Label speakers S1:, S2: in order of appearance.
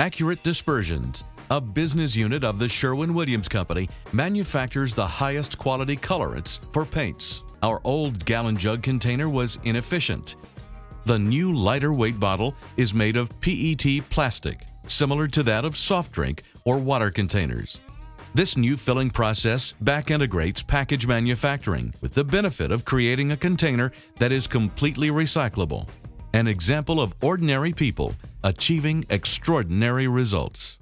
S1: Accurate Dispersions, a business unit of the Sherwin-Williams Company, manufactures the highest quality colorants for paints. Our old gallon jug container was inefficient. The new lighter weight bottle is made of PET plastic, similar to that of soft drink or water containers. This new filling process back integrates package manufacturing with the benefit of creating a container that is completely recyclable. An example of ordinary people achieving extraordinary results.